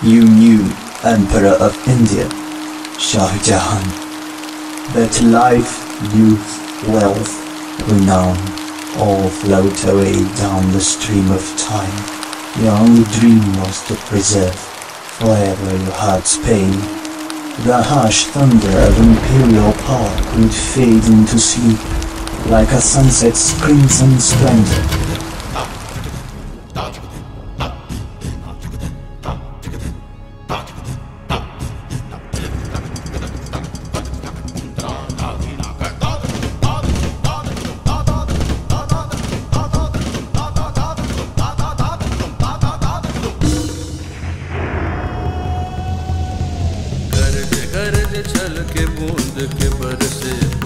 You knew Emperor of India, Shah Jahan, that life, youth, wealth, renown all float away down the stream of time. Your only dream was to preserve forever your heart's pain. The harsh thunder of imperial power would fade into sleep like a sunset's crimson splendor. छल के बूंद के बरसे।